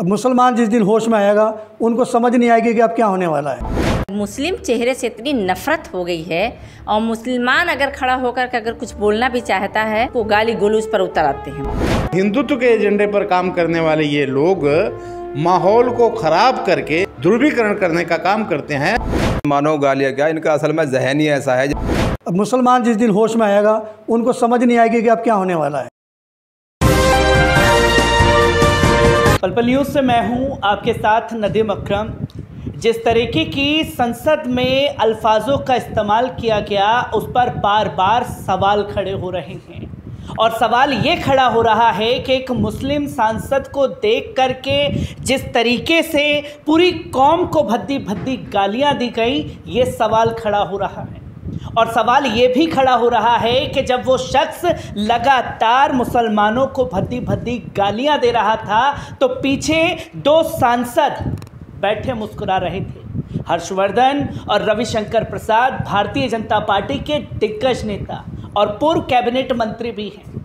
अब मुसलमान जिस दिन होश में आएगा उनको समझ नहीं आएगी कि अब क्या होने वाला है। मुस्लिम चेहरे से इतनी नफरत हो गई है और मुसलमान अगर खड़ा होकर के अगर कुछ बोलना भी चाहता है वो गाली गलूज पर उतर आते हैं। हिंदुत्व के एजेंडे पर काम करने वाले ये लोग माहौल को खराब करके ध्रुवीकरण करने का काम करते हैं। मानो गालिया क्या इनका असल में जहन ही ऐसा है। अब मुसलमान जिस दिन होश में आएगा उनको समझ नहीं आएगी कि अब क्या होने वाला है। पलपल न्यूज़ से मैं हूँ, आपके साथ नदीम अकरम। जिस तरीके की संसद में अल्फाजों का इस्तेमाल किया गया, उस पर बार बार सवाल खड़े हो रहे हैं। और सवाल ये खड़ा हो रहा है कि एक मुस्लिम सांसद को देख करके जिस तरीके से पूरी कौम को भद्दी भद्दी गालियाँ दी गई, ये सवाल खड़ा हो रहा है। और सवाल ये भी खड़ा हो रहा है कि जब वो शख्स लगातार मुसलमानों को भद्दी भद्दी गालियाँ दे रहा था तो पीछे दो सांसद बैठे मुस्कुरा रहे थे। हर्षवर्धन और रविशंकर प्रसाद भारतीय जनता पार्टी के दिग्गज नेता और पूर्व कैबिनेट मंत्री भी हैं।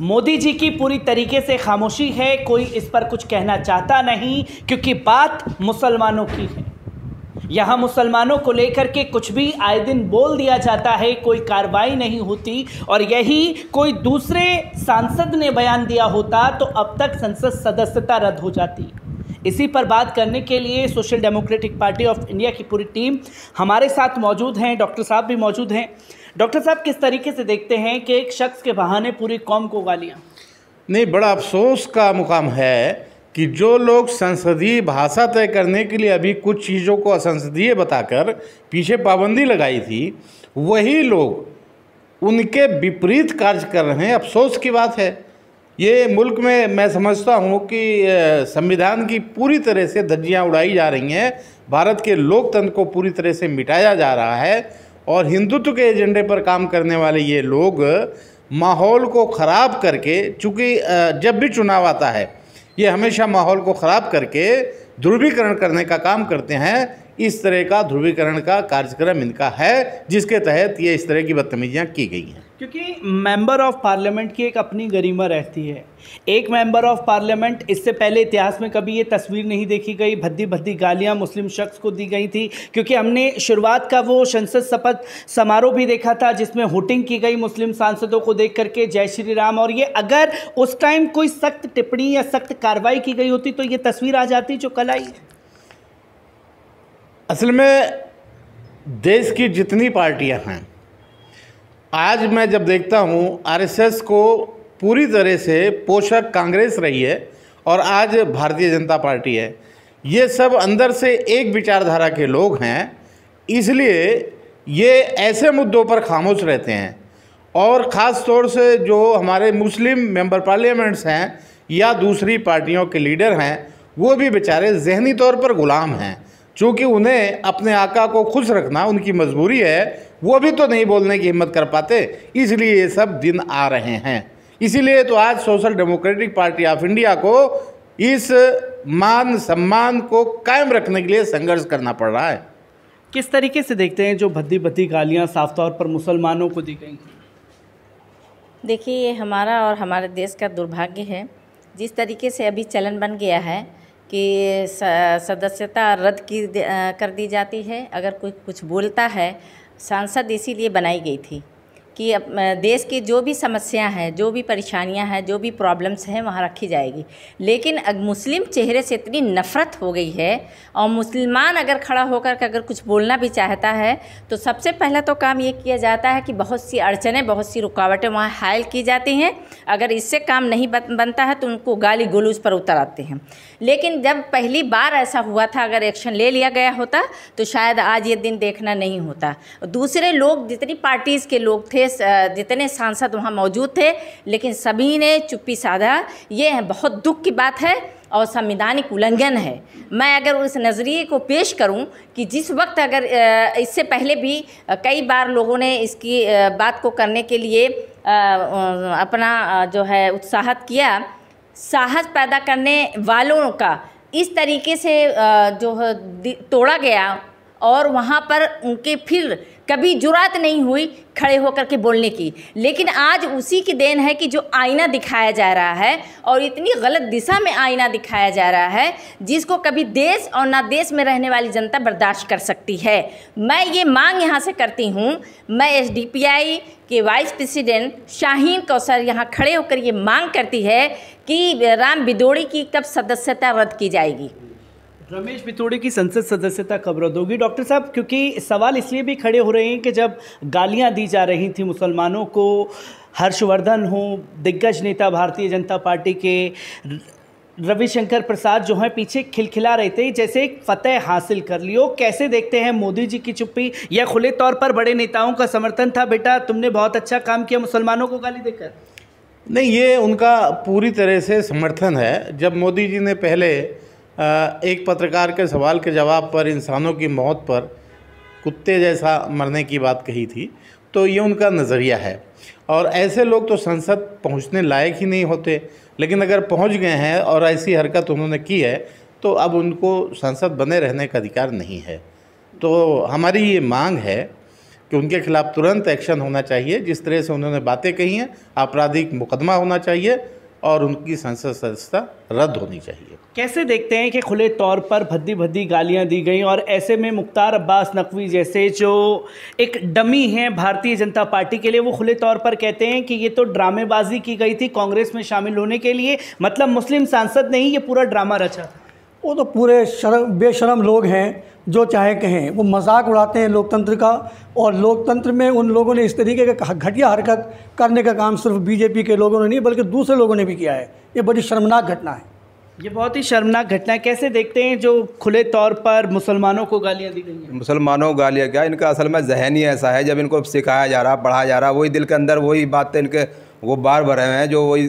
मोदी जी की पूरी तरीके से खामोशी है, कोई इस पर कुछ कहना चाहता नहीं, क्योंकि बात मुसलमानों की है। यहाँ मुसलमानों को लेकर के कुछ भी आए दिन बोल दिया जाता है, कोई कार्रवाई नहीं होती और यही कोई दूसरे सांसद ने बयान दिया होता तो अब तक संसद सदस्यता रद्द हो जाती। इसी पर बात करने के लिए social democratic party of India की पूरी टीम हमारे साथ मौजूद हैं, डॉक्टर साहब भी मौजूद हैं। डॉक्टर साहब, किस तरीके से देखते हैं कि एक शख्स के बहाने पूरी कौम को गालियाँ नहीं, बड़ा अफसोस का मुकाम है कि जो लोग संसदीय भाषा तय करने के लिए अभी कुछ चीज़ों को असंसदीय बताकर पीछे पाबंदी लगाई थी, वही लोग उनके विपरीत कार्य कर रहे हैं। अफसोस की बात है। ये मुल्क में मैं समझता हूँ कि संविधान की पूरी तरह से धज्जियाँ उड़ाई जा रही हैं। भारत के लोकतंत्र को पूरी तरह से मिटाया जा रहा है और हिंदुत्व के एजेंडे पर काम करने वाले ये लोग माहौल को ख़राब करके, चूँकि जब भी चुनाव आता है ये हमेशा माहौल को ख़राब करके ध्रुवीकरण करने का काम करते हैं। इस तरह का ध्रुवीकरण का कार्यक्रम इनका है, जिसके तहत ये इस तरह की बदतमीजियाँ की गई हैं। क्योंकि मेंबर ऑफ़ पार्लियामेंट की एक अपनी गरिमा रहती है। एक मेंबर ऑफ़ पार्लियामेंट इससे पहले इतिहास में कभी ये तस्वीर नहीं देखी गई। भद्दी भद्दी गालियाँ मुस्लिम शख्स को दी गई थी, क्योंकि हमने शुरुआत का वो संसद शपथ समारोह भी देखा था, जिसमें होटिंग की गई मुस्लिम सांसदों को देख करके जय श्री राम। और ये अगर उस टाइम कोई सख्त टिप्पणी या सख्त कार्रवाई की गई होती तो ये तस्वीर आ जाती जो कल आई। असल में देश की जितनी पार्टियाँ हैं आज मैं जब देखता हूँ आरएसएस को पूरी तरह से पोषक कांग्रेस रही है और आज भारतीय जनता पार्टी है। ये सब अंदर से एक विचारधारा के लोग हैं, इसलिए ये ऐसे मुद्दों पर खामोश रहते हैं। और ख़ास तौर से जो हमारे मुस्लिम मेंबर पार्लियामेंट्स हैं या दूसरी पार्टियों के लीडर हैं, वो भी बेचारे जहनी तौर पर ग़ुलाम हैं। चूँकि उन्हें अपने आका को खुश रखना उनकी मजबूरी है वो भी तो नहीं बोलने की हिम्मत कर पाते इसलिए ये सब दिन आ रहे हैं। इसीलिए तो आज social democratic party of India को इस मान सम्मान को कायम रखने के लिए संघर्ष करना पड़ रहा है। किस तरीके से देखते हैं जो भद्दी भद्दी गालियाँ साफ़ तौर पर मुसलमानों को दी गई? देखिए ये हमारा और हमारे देश का दुर्भाग्य है। जिस तरीके से अभी चलन बन गया है कि सदस्यता रद्द की कर दी जाती है। अगर कोई कुछ बोलता है, सांसद इसीलिए बनाई गई थी। कि देश की जो भी समस्या हैं, जो भी परेशानियाँ हैं, जो भी प्रॉब्लम्स हैं, वहाँ रखी जाएगी। लेकिन मुस्लिम चेहरे से इतनी नफ़रत हो गई है और मुसलमान अगर खड़ा होकर के अगर कुछ बोलना भी चाहता है तो सबसे पहला तो काम ये किया जाता है कि बहुत सी अड़चने, बहुत सी रुकावटें वहाँ हायल की जाती हैं। अगर इससे काम नहीं बनता है तो उनको गाली गलूज पर उतर आते हैं। लेकिन जब पहली बार ऐसा हुआ था, अगर एक्शन ले लिया गया होता तो शायद आज ये दिन देखना नहीं होता। दूसरे लोग, जितनी पार्टीज़ के लोग थे जितने सांसद वहाँ मौजूद थे, लेकिन सभी ने चुप्पी साधा। ये बहुत दुख की बात है और संविधानिक उल्लंघन है। मैं अगर उस नज़रिए को पेश करूँ कि जिस वक्त अगर इससे पहले भी कई बार लोगों ने इसकी बात को करने के लिए अपना जो है, उत्साहत किया, साहस पैदा करने वालों का इस तरीके से जो तोड़ा गया और वहाँ पर उनके फिर कभी जुरात नहीं हुई खड़े होकर के बोलने की। लेकिन आज उसी की देन है कि जो आईना दिखाया जा रहा है और इतनी गलत दिशा में आईना दिखाया जा रहा है, जिसको कभी देश और ना देश में रहने वाली जनता बर्दाश्त कर सकती है। मैं ये मांग यहाँ से करती हूँ, मैं एसडीपीआई के वाइस प्रेसिडेंट शाहीन कौसर यहाँ खड़े होकर ये मांग करती है कि राम बिदोड़ी की कब सदस्यता रद्द की जाएगी। रमेश बितोड़े की संसद सदस्यता कब रद्द होगी? डॉक्टर साहब, क्योंकि सवाल इसलिए भी खड़े हो रहे हैं कि जब गालियाँ दी जा रही थी मुसलमानों को, हर्षवर्धन हो, दिग्गज नेता भारतीय जनता पार्टी के रविशंकर प्रसाद जो हैं, पीछे खिलखिला रहे थे, जैसे एक फतेह हासिल कर लियो। कैसे देखते हैं मोदी जी की चुप्पी? या खुले तौर पर बड़े नेताओं का समर्थन था, बेटा, तुमने बहुत अच्छा काम किया मुसलमानों को गाली देकर। नहीं, ये उनका पूरी तरह से समर्थन है। जब मोदी जी ने पहले एक पत्रकार के सवाल के जवाब पर, इंसानों की मौत पर कुत्ते जैसा मरने की बात कही थी तो ये उनका नज़रिया है। और ऐसे लोग तो संसद पहुँचने लायक ही नहीं होते, लेकिन अगर पहुँच गए हैं और ऐसी हरकत उन्होंने की है तो अब उनको संसद बने रहने का अधिकार नहीं है। तो हमारी ये मांग है कि उनके खिलाफ़ तुरंत एक्शन होना चाहिए, जिस तरह से उन्होंने बातें कही हैं, आपराधिक मुकदमा होना चाहिए और उनकी संसद सदस्यता रद्द होनी चाहिए। कैसे देखते हैं कि खुले तौर पर भद्दी भद्दी गालियाँ दी गई और ऐसे में मुख्तार अब्बास नकवी जैसे जो एक डमी हैं भारतीय जनता पार्टी के लिए, वो खुले तौर पर कहते हैं कि ये तो ड्रामेबाजी की गई थी कांग्रेस में शामिल होने के लिए। मतलब मुस्लिम सांसद ने ही ये पूरा ड्रामा रचा वो तो पूरे शर्म बेशरम लोग हैं जो चाहे कहें। वो मज़ाक उड़ाते हैं लोकतंत्र का और लोकतंत्र में उन लोगों ने इस तरीके का घटिया हरकत करने का काम सिर्फ़ बीजेपी के लोगों ने नहीं बल्कि दूसरे लोगों ने भी किया है। ये बड़ी शर्मनाक घटना है। ये बहुत ही शर्मनाक घटना है। कैसे देखते हैं जो खुले तौर पर मुसलमानों को गालियाँ दी गई हैं? मुसलमानों को गालियाँ क्या इनका असल में जहन ही ऐसा है? जब इनको सिखाया जा रहा पढ़ाया जा रहा वही दिल के अंदर वही बातें इनके वो बार भरे हुए हैं जो वही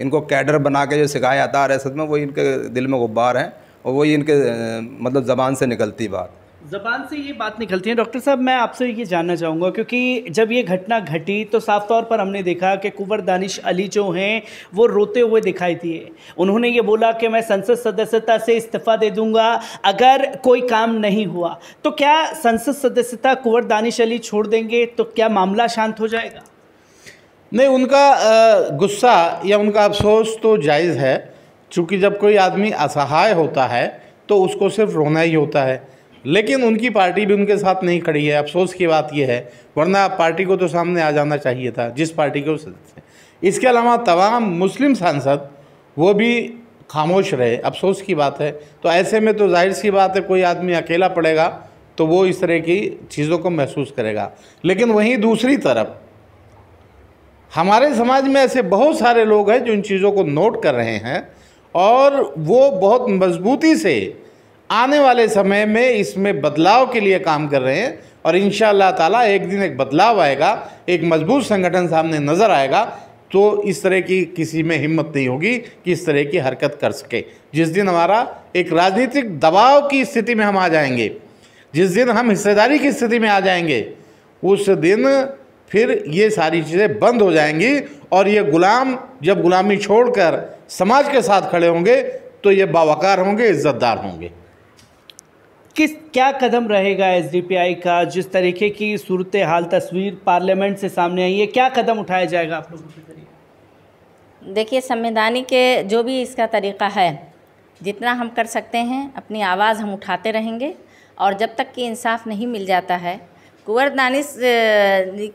इनको कैडर बना के जो सिखाया जाता है रियासत में वही इनके दिल में गुब्बार हैं। और वही इनके मतलब ज़बान से निकलती बात। ज़बान से ये बात निकलती है। डॉक्टर साहब मैं आपसे ये जानना चाहूँगा क्योंकि जब ये घटना घटी तो साफ़ तौर पर हमने देखा कि कुंवर दानिश अली जो हैं वो रोते हुए दिखाई दिए। उन्होंने ये बोला कि मैं संसद सदस्यता से इस्तीफ़ा दे दूँगा अगर कोई काम नहीं हुआ तो क्या संसद सदस्यता कुंवर दानिश अली छोड़ देंगे तो क्या मामला शांत हो जाएगा? नहीं उनका गुस्सा या उनका अफसोस तो जायज़ है चूँकि जब कोई आदमी असहाय होता है तो उसको सिर्फ़ रोना ही होता है। लेकिन उनकी पार्टी भी उनके साथ नहीं खड़ी है। अफसोस की बात यह है, वरना पार्टी को तो सामने आ जाना चाहिए था, जिस पार्टी के सदस्य इसके अलावा तमाम मुस्लिम सांसद, वो भी खामोश रहे। अफसोस की बात है। तो ऐसे में तो ज़ाहिर सी बात है, कोई आदमी अकेला पड़ेगा तो वो इस तरह की चीज़ों को महसूस करेगा। लेकिन वहीं दूसरी तरफ़, हमारे समाज में ऐसे बहुत सारे लोग हैं, जो इन चीज़ों को नोट कर रहे हैं और वो बहुत मजबूती से आने वाले समय में इसमें बदलाव के लिए काम कर रहे हैं और इन ताला एक दिन एक बदलाव आएगा, एक मज़बूत संगठन सामने नज़र आएगा तो इस तरह की किसी में हिम्मत नहीं होगी कि इस तरह की हरकत कर सके। जिस दिन हमारा एक राजनीतिक दबाव की स्थिति में हम आ जाएँगे, जिस दिन हम हिस्सेदारी की स्थिति में आ जाएँगे, उस दिन फिर ये सारी चीज़ें बंद हो जाएँगी और ये गुलाम जब गुलामी छोड़कर समाज के साथ खड़े होंगे तो ये बावकार होंगे इज्जतदार होंगे। किस क्या कदम रहेगा एसडीपीआई का? जिस तरीके की सूरत हाल तस्वीर पार्लियामेंट से सामने आई है क्या कदम उठाया जाएगा आप लोगों के ज़रिए देखिए संवैधानिक के जो भी इसका तरीका है जितना हम कर सकते हैं अपनी आवाज़ हम उठाते रहेंगे और जब तक कि इंसाफ नहीं मिल जाता है कुंवर दानिश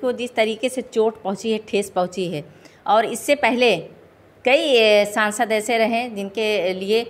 को जिस तरीके से चोट पहुँची है ठेस पहुँची है और इससे पहले कई सांसद ऐसे रहे जिनके लिए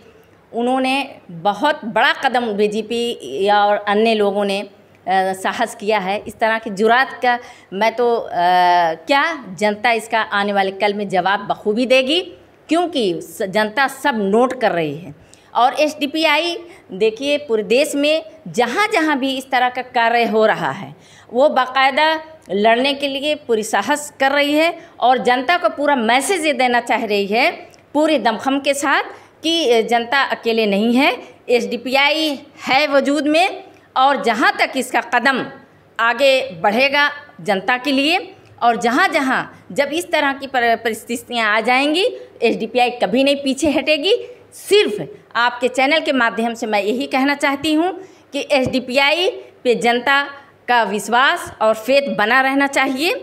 उन्होंने बहुत बड़ा कदम बीजेपी या और अन्य लोगों ने साहस किया है। इस तरह की जुरात का मैं तो आ, क्या जनता इसका आने वाले कल में जवाब बखूबी देगी क्योंकि जनता सब नोट कर रही है। और एसडीपीआई देखिए, पूरे देश में जहाँ जहाँ भी इस तरह का कार्य हो रहा है, वो बाकायदा लड़ने के लिए पूरी साहस कर रही है और जनता को पूरा मैसेज ये देना चाह रही है पूरे दमखम के साथ कि जनता अकेले नहीं है एसडीपीआई है वजूद में और जहाँ तक इसका कदम आगे बढ़ेगा जनता के लिए और जहाँ जहाँ जब इस तरह की परिस्थितियाँ आ जाएँगी एसडीपीआई कभी नहीं पीछे हटेगी। सिर्फ़ आपके चैनल के माध्यम से मैं यही कहना चाहती हूँ कि एस पे जनता का विश्वास और फेथ बना रहना चाहिए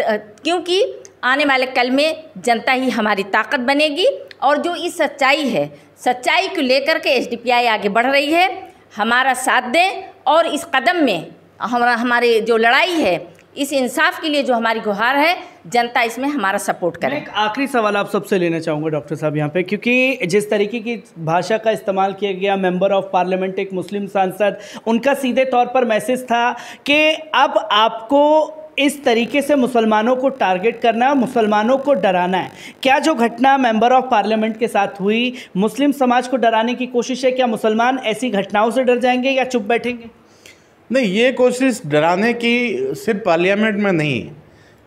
क्योंकि आने वाले कल में जनता ही हमारी ताकत बनेगी और जो इस सच्चाई है, सच्चाई को लेकर के एस आगे बढ़ रही है, हमारा साथ दें और इस कदम में हमारा, हमारे जो लड़ाई है इस इंसाफ के लिए जो हमारी गुहार है जनता इसमें हमारा सपोर्ट करे। एक आखिरी सवाल आप सबसे लेना चाहूँगा डॉक्टर साहब यहाँ पे क्योंकि जिस तरीके की भाषा का इस्तेमाल किया गया मेंबर ऑफ़ पार्लियामेंट एक मुस्लिम सांसद उनका सीधे तौर पर मैसेज था कि अब आपको इस तरीके से मुसलमानों को टारगेट करना है मुसलमानों को डराना है। क्या जो घटना मेंबर ऑफ़ पार्लियामेंट के साथ हुई मुस्लिम समाज को डराने की कोशिश है क्या मुसलमान ऐसी घटनाओं से डर जाएँगे या चुप बैठेंगे? नहीं, ये कोशिश डराने की सिर्फ़ पार्लियामेंट में नहीं।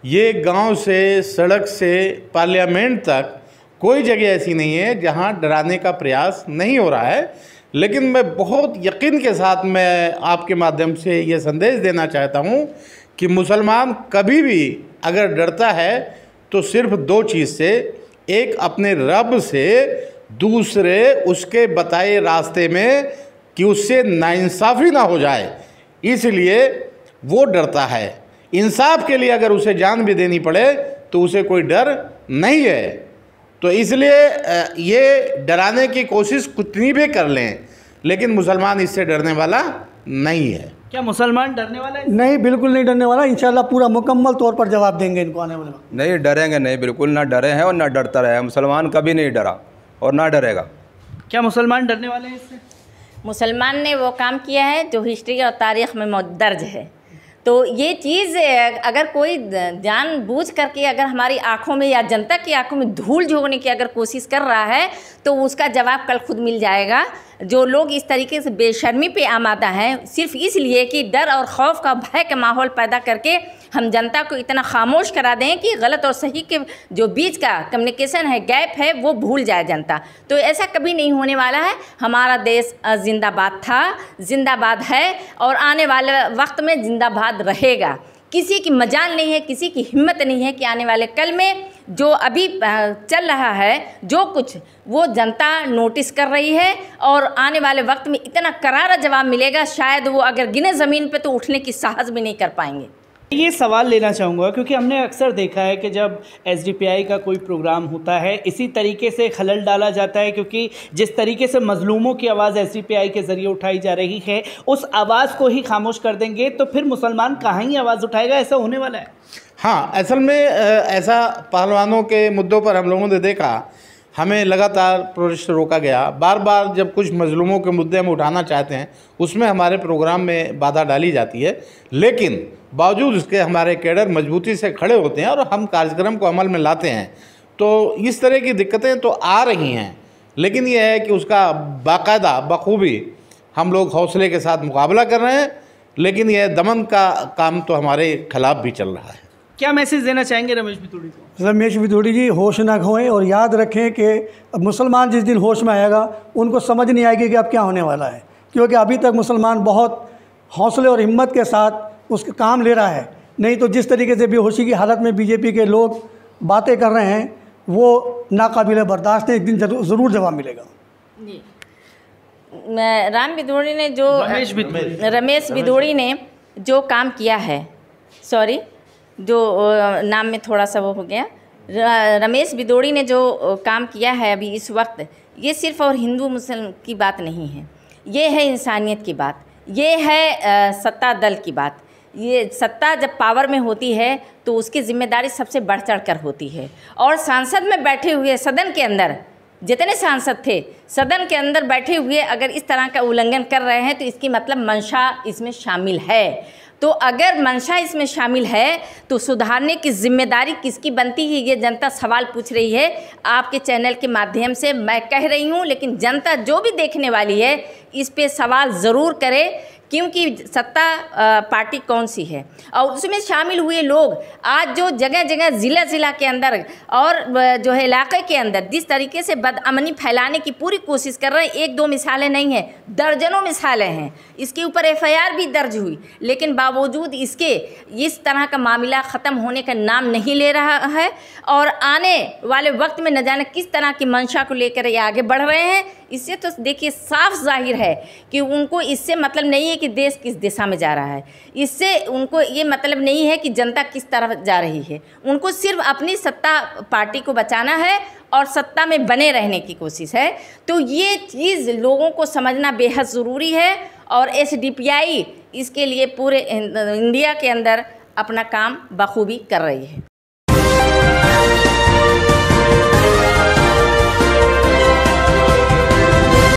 ये गाँव से, सड़क से, पार्लियामेंट तक कोई जगह ऐसी नहीं है जहाँ डराने का प्रयास नहीं हो रहा है। लेकिन मैं बहुत यकीन के साथ मैं आपके माध्यम से ये संदेश देना चाहता हूँ कि मुसलमान कभी भी अगर डरता है तो सिर्फ़ दो चीज़ से, एक अपने रब से, दूसरे उसके बताए रास्ते में कि उससे नाइंसाफ़ी ना हो जाए। इसलिए वो डरता है। इंसाफ के लिए अगर उसे जान भी देनी पड़े तो उसे कोई डर नहीं है। तो इसलिए ये डराने की कोशिश कितनी भी कर लें लेकिन मुसलमान इससे डरने वाला नहीं है। क्या मुसलमान डरने वाला है? नहीं बिल्कुल नहीं डरने वाला। इंशाल्लाह पूरा मुकम्मल तौर पर जवाब देंगे इनको आने वाले वक्त। नहीं डरेंगे नहीं बिल्कुल ना डरे हैं और ना डरता रहे मुसलमान कभी नहीं डरा और ना डरेगा। क्या मुसलमान डरने वाले हैं इससे? मुसलमान ने वो काम किया है जो हिस्ट्री और तारीख़ में दर्ज है। तो ये चीज़ अगर कोई जान बूझ करके अगर हमारी आँखों में या जनता की आँखों में धूल झोंकने की अगर कोशिश कर रहा है तो उसका जवाब कल खुद मिल जाएगा। जो लोग इस तरीके से बेशर्मी पे आमादा हैं, सिर्फ़ इसलिए कि डर और खौफ का भय का माहौल पैदा करके हम जनता को इतना खामोश करा दें कि गलत और सही के जो बीच का कम्युनिकेशन है गैप है, वो भूल जाए जनता। तो ऐसा कभी नहीं होने वाला है। हमारा देश जिंदाबाद था, जिंदाबाद है और आने वाले वक्त में जिंदाबाद रहेगा। किसी की मजाल नहीं है, किसी की हिम्मत नहीं है कि आने वाले कल में जो अभी चल रहा है, जो कुछ, वो जनता नोटिस कर रही है और आने वाले वक्त में इतना करारा जवाब मिलेगा, शायद वो अगर गिने ज़मीन पे तो उठने की साहस भी नहीं कर पाएँगे। ये सवाल लेना चाहूँगा, क्योंकि हमने अक्सर देखा है कि जब एसडीपीआई का कोई प्रोग्राम होता है, इसी तरीके से खलल डाला जाता है, क्योंकि जिस तरीके से मजलूमों की आवाज़ एसडीपीआई के ज़रिए उठाई जा रही है, उस आवाज़ को ही खामोश कर देंगे तो फिर मुसलमान कहाँ ही आवाज़ उठाएगा? ऐसा होने वाला है। हाँ असल में ऐसा पहलवानों के मुद्दों पर हम लोगों ने देखा हमें लगातार प्रोजेक्ट रोका गया। बार बार जब कुछ मजलूमों के मुद्दे हम उठाना चाहते हैं, उसमें हमारे प्रोग्राम में बाधा डाली जाती है। लेकिन बावजूद उसके हमारे कैडर मजबूती से खड़े होते हैं और हम कार्यक्रम को अमल में लाते हैं। तो इस तरह की दिक्कतें तो आ रही हैं, लेकिन यह है कि उसका बाकायदा, बखूबी हम लोग हौसले के साथ मुकाबला कर रहे हैं, लेकिन यह दमन का काम तो हमारे खिलाफ भी चल रहा है। क्या मैसेज देना चाहेंगे रमेश बिथोड़ी को? रमेश बिथोड़ी जी होश न खोएँ और याद रखें कि मुसलमान जिस दिन होश में आएगा उनको समझ नहीं आएगी कि अब क्या होने वाला है। क्योंकि अभी तक मुसलमान बहुत हौसले और हिम्मत के साथ उसका काम ले रहा है। नहीं तो जिस तरीके से बेहोशी की हालत में बीजेपी के लोग बातें कर रहे हैं वो नाकाबिल बर्दाश्त है। एक दिन ज़रूर जवाब मिलेगा। जी। राम बिदोड़ी ने जो रमेश रमेश बिदोड़ी ने जो काम किया है सॉरी जो नाम में थोड़ा सा वो हो गया। रमेश बिदोड़ी ने जो काम किया है अभी इस वक्त, ये सिर्फ़ और हिंदू मुस्लिम की बात नहीं है। ये है इंसानियत की बात। ये है सत्ता दल की बात। ये सत्ता जब पावर में होती है तो उसकी ज़िम्मेदारी सबसे बढ़ चढ़ कर होती है। और सांसद में बैठे हुए सदन के अंदर, जितने सांसद थे, सदन के अंदर बैठे हुए अगर इस तरह का उल्लंघन कर रहे हैं तो इसकी मतलब मंशा इसमें शामिल है। तो अगर मंशा इसमें शामिल है तो सुधारने की ज़िम्मेदारी किसकी बनती है, ये जनता सवाल पूछ रही है। आपके चैनल के माध्यम से मैं कह रही हूँ, लेकिन जनता जो भी देखने वाली है, इस पर सवाल ज़रूर करे। क्योंकि सत्ता पार्टी कौन सी है? और उसमें शामिल हुए लोग आज जो जगह जगह ज़िला ज़िला के अंदर और जो है इलाके के अंदर जिस तरीके से बदअमनी फैलाने की पूरी कोशिश कर रहे हैं, एक दो मिसालें नहीं हैं, दर्जनों मिसालें हैं। इसके ऊपर एफआईआर भी दर्ज हुई, लेकिन बावजूद इसके इस तरह का मामला ख़त्म होने का नाम नहीं ले रहा है। और आने वाले वक्त में न जाने किस तरह की मंशा को लेकर ये आगे बढ़ रहे हैं इससे तो देखिए साफ़ ज़ाहिर है कि उनको इससे मतलब नहीं है कि देश किस दिशा में जा रहा है। इससे उनको ये मतलब नहीं है कि जनता किस तरफ़ जा रही है। उनको सिर्फ़ अपनी सत्ता पार्टी को बचाना है और सत्ता में बने रहने की कोशिश है। तो ये चीज़ लोगों को समझना बेहद ज़रूरी है और एसडीपीआई इसके लिए पूरे इंडिया के अंदर अपना काम बखूबी कर रही है।